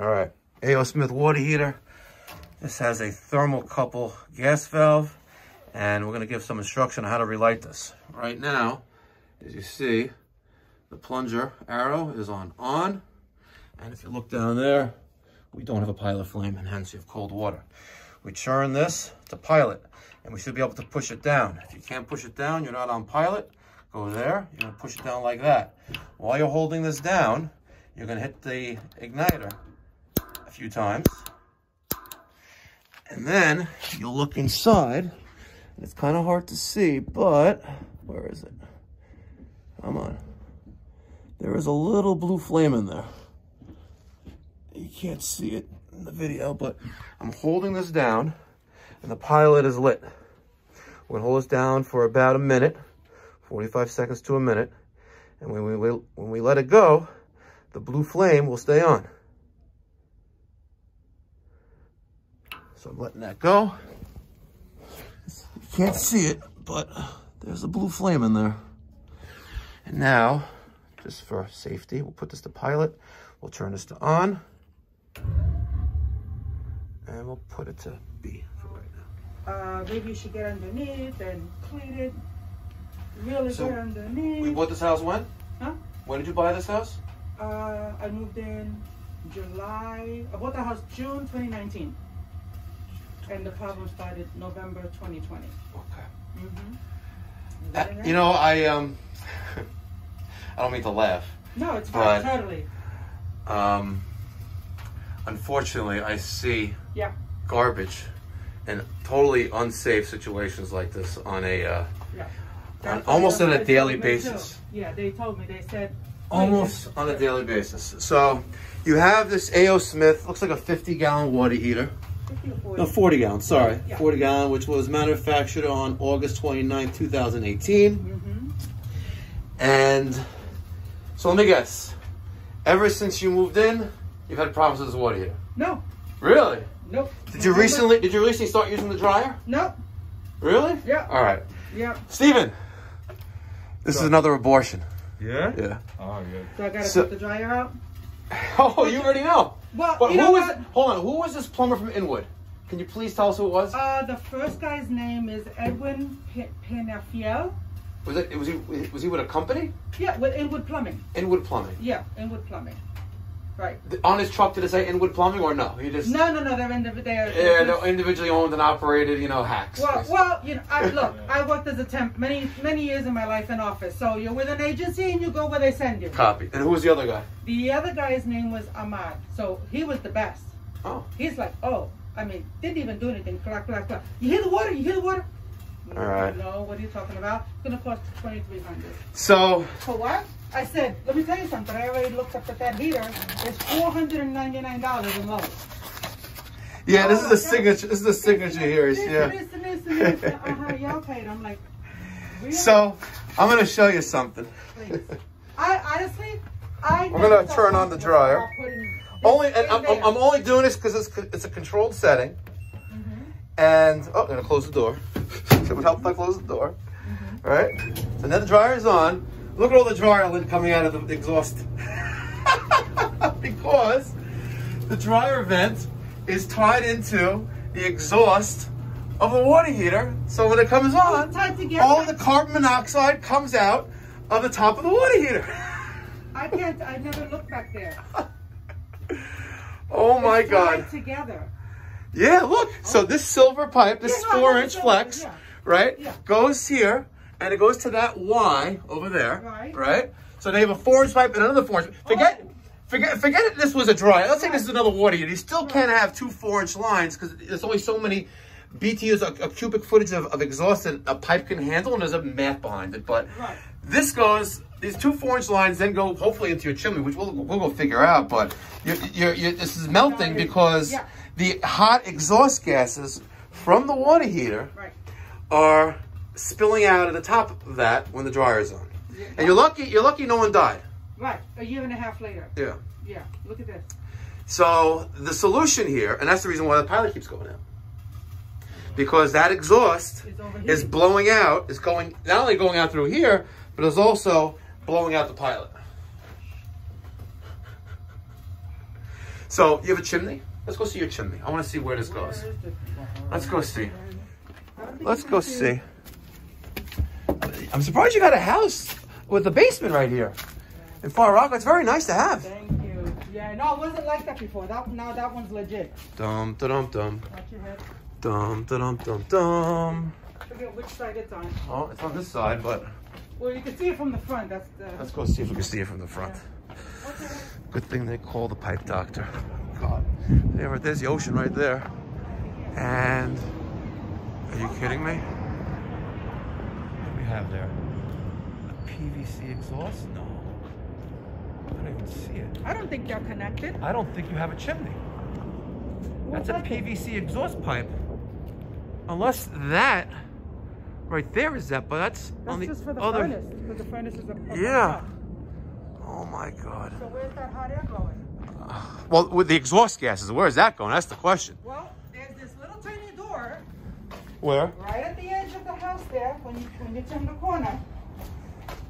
All right, A.O. Smith water heater. This has a thermocouple gas valve, and we're gonna give some instruction on how to relight this. Right now, as you see, the plunger arrow is on on, and if you look down there, we don't have a pilot flame, and hence you have cold water. We churn this to pilot, and we should be able to push it down. If you can't push it down, you're not on pilot, go there, you're gonna push it down like that. While you're holding this down, you're gonna hit the igniter few times. And then you'll look inside, and it's kind of hard to see, but where is it? Come on. There is a little blue flame in there. You can't see it in the video, but I'm holding this down and the pilot is lit. We're gonna hold this down for about a minute, 45 seconds to a minute. And when we, when we let it go, the blue flame will stay on. So I'm letting that go. You can't see it, but there's a blue flame in there. And now, just for safety, we'll put this to pilot. We'll turn this to on. And we'll put it to B for right now. Uh, maybe you should get underneath and clean it. Really So, get underneath. We bought this house when? Huh? When did you buy this house? Uh, I moved in July. I bought the house June 2019. And the problem started November 2020. Okay. Mm-hmm. Uh, you know, I um, I don't mean to laugh. No, it's fine. but- Totally. Um, unfortunately, I see Yeah. garbage and totally unsafe situations like this on a uh, Yeah. on, almost on a daily me too. basis. Yeah, they told me. They said. Almost on a daily basis. So you have this A.O. Smith, looks like a 50 gallon water heater. 50 or 40. No, 40 gallon, sorry. Yeah. 40 gallon, which was manufactured on August 29, 2018. Mm-hmm. And so let me guess. Ever since you moved in, you've had problems with this water heater. No. Really? Nope. Did you recently did you recently start using the dryer? Nope. Really? Yeah. All right. Yeah. Steven. This is another abortion. Yeah? Yeah. Oh, good. So I gotta So- put the dryer out. Oh, you already know. Well, But you who know was hold on, who was this plumber from Inwood? Can you please tell us who it was? Uh, the first guy's name is Edwin P- Penafiel. Was it was he was he with a company? Yeah, with Inwood Plumbing. Inwood Plumbing. Yeah, Inwood Plumbing. Right. On his truck did it say Inwood Plumbing or no? He just No, no, no. They're in the, they're. Yeah, no, individually owned and operated, you know, hacks. Well, basically. well, you know, I, look, I worked as a temp many, many years in my life in office. So you're with an agency and you go where they send you. Copy. And who was the other guy? The other guy's name was Ahmad. So he was the best. Oh. He's like, oh, I mean, didn't even do anything. Clack, clack, clack. You hear the water? You hear the water? All right. No, what are you talking about? It's gonna cost twenty three hundred. So For what? I said, let me tell you something. I already looked up at that heater. It's four hundred and ninety nine dollars a month. yeah, this is Oh, the signature. This is the signature here. Yeah. this, this, this. Uh-huh, y'all paid. I'm like, really? So I'm gonna show you something. Please. I honestly, I. We're gonna turn on the dryer. Only, and I'm, I'm I'm only doing this because it's it's a controlled setting. Mm-hmm. And oh, I'm gonna close the door. it would help if I close the door. Mm-hmm. All right. So now the dryer is on. Look at all the dryer lint coming out of the exhaust. because the dryer vent is tied into the exhaust of the water heater. So when it comes on, all the carbon monoxide comes out of the top of the water heater. I can't. I never looked back there. Oh my It's God. Together. Yeah, look. So oh. this silver pipe, this Yeah, no, four inch flex, silver, right, Yeah. goes here and it goes to that Y over there, Right. right? So they have a four inch pipe and another inch. Forget, Oh. forget, forget it. This was a dry. Let's say this is another water heater. You still can't have two four inch lines because there's only so many BTUs, a, a cubic footage of, of exhaust that a pipe can handle, and there's a math behind it. But Right. this goes. These two four-inch lines then go hopefully into your chimney, which we'll, we'll go figure out. But you're, you're, you're, this is melting because Yeah. the hot exhaust gases from the water heater are spilling out at the top of that when the dryer's on. And you're lucky. You're lucky no one died. Right. A year and a half later. Yeah. Yeah. Look at this. So the solution here, and that's the reason why the pilot keeps going out, because that exhaust It's over here. is blowing out. Is going not only going out through here, but it's also blowing out the pilot. So you have a chimney? Let's go see your chimney. I want to see where this goes. Is Let's go see. I don't think Let's go see. I'm surprised you got a house with a basement right here in Far Rock. It's very nice to have. Thank you. Yeah, no, it wasn't like that before. That now that one's legit. Dum dum dum dum Watch your head. dum dum dum dum. Forget which side it's on. Oh, it's on this side, but Well, you can see it from the front. That's the. let's go see if we can see it from the front. Okay. Good thing they call the pipe doctor. God, there, there's the ocean right there. And are you kidding me? What do we have there? A PVC exhaust? No. I don't even see it. I don't think they're connected. I don't think you have a chimney. That's a? PVC exhaust pipe. Unless that right there is that, but that's, That's on the just for the other. furnace. Because the furnace is up. up Yeah. Oh my God. So where's that hot air going? Well, with the exhaust gases, where is that going? That's the question. Well, there's this little tiny door Where? right at the of the house there when you when you turn the corner,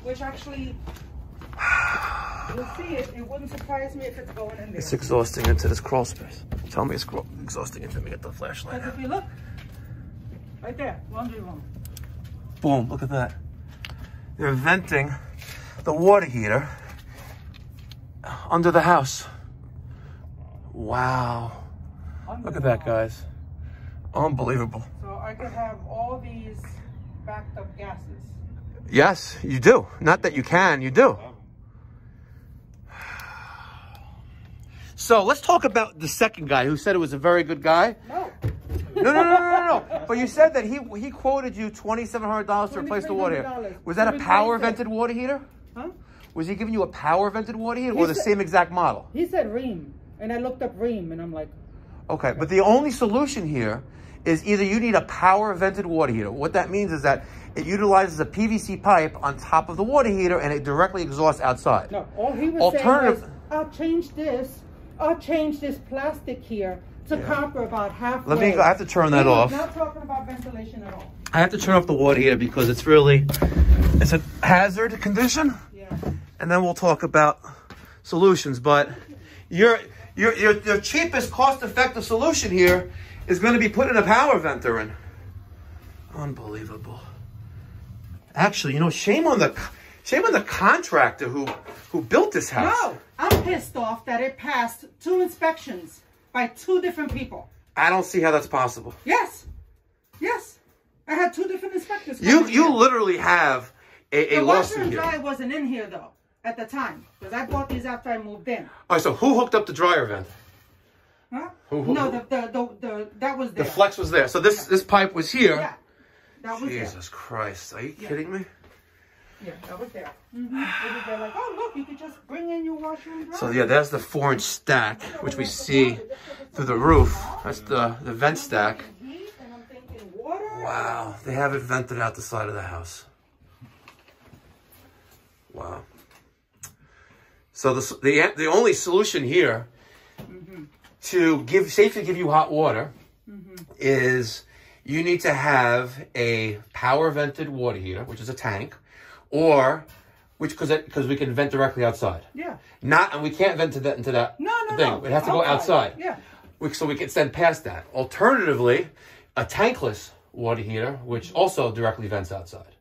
which actually you'll see it. It wouldn't surprise me if it's going in there. It's exhausting into this crawl space. Tell me it's exhausting into me. Get the flashlight. Because if you look, right there, laundry room. Boom, look at that. They're venting the water heater under the house. Wow. Look at that, guys. Unbelievable. So I could have all these backed up gases. Yes, you do. Not that you can, you do. So let's talk about the second guy who said it was a very good guy. No. No, no, no, no, no, no. But you said that he he quoted you twenty seven hundred dollars to replace the water heater. Was that a power vented water heater? Huh? Was he giving you a power vented water heater He or the same exact model? He said Rheem, and I looked up Rheem, and I'm like, Okay, but the only solution here is either you need a power vented water heater. What that means is that it utilizes a PVC pipe on top of the water heater and it directly exhausts outside. no. All he was Alternative- saying was, I'll change this. I'll change this plastic here to Yeah. copper about halfway. Let me. I have to turn that He off. Not talking about ventilation at all. I have to turn off the water heater because it's really it's a hazard condition. Yeah. and then we'll talk about solutions. But your your your, your cheapest, cost-effective solution here is going to be putting a power venter in. Unbelievable. Actually, you know, shame on the shame on the contractor who who built this house. No, I'm pissed off that it passed two inspections by two different people. I don't see how that's possible. Yes. Yes. I had two different inspectors. You you here. literally have a, a The washer and dryer wasn't in here though at the time because I bought these after I moved in. All right, so who hooked up the dryer vent? Huh? Who- who- no, the, the the the that was there. The flex was there. So this this pipe was here. Yeah, that was Jesus Christ, are you Yeah. kidding me? Yeah, that was there. It was there like, oh look, you could just bring in your washer and dryer. So yeah, that's the four inch stack, which we see through the roof. That's the, the vent stack. Heat, and I'm thinking water. Wow, they have it vented out the side of the house. Wow. So the, the, the only solution here to give safely give you hot water is you need to have a power vented water heater, which is a tank, or which because because we can vent directly outside. Yeah. Not and we can't vent to that into that No, no, thing. no. It has to go outside. Yeah. We- so we can send past that. Alternatively, a tankless water heater, which also directly vents outside.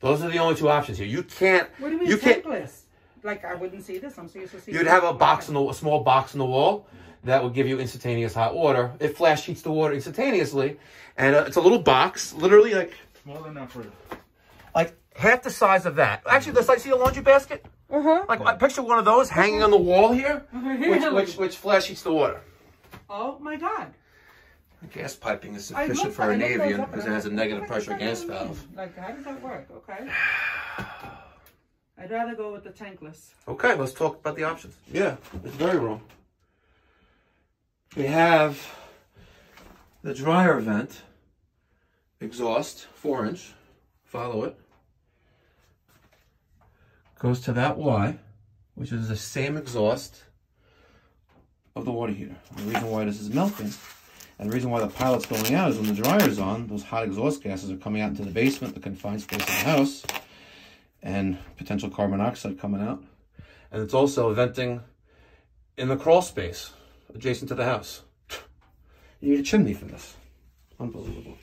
Those are the only two options here. You can't. What do you mean can't. tankless? Like I wouldn't see this. I'm so used to see. You'd have a box in the a small box in the wall that would give you instantaneous hot water. It flash heats the water instantaneously, and uh, it's a little box, literally like Small enough for like half the size of that. Actually, the size see a laundry basket. Uh huh. Like I picture one of those hanging on the wall here, which Really? which which flash heats the water. Oh my God. Gas piping is I sufficient looked- for I a looked those Navien because it has a negative pressure gas valve. Like, how does that work? Okay. I'd rather go with the tankless. Okay, let's talk about the options. Yeah, it's very wrong. We have the dryer vent, exhaust, four inch. Follow it. Goes to that Y, which is the same exhaust of the water heater. The reason why this is melting, and the reason why the pilot's going out is when the dryer's on, those hot exhaust gases are coming out into the basement, the confined space of the house, and potential carbon monoxide coming out and it's also venting in the crawl space adjacent to the house. You need a chimney for this. Unbelievable.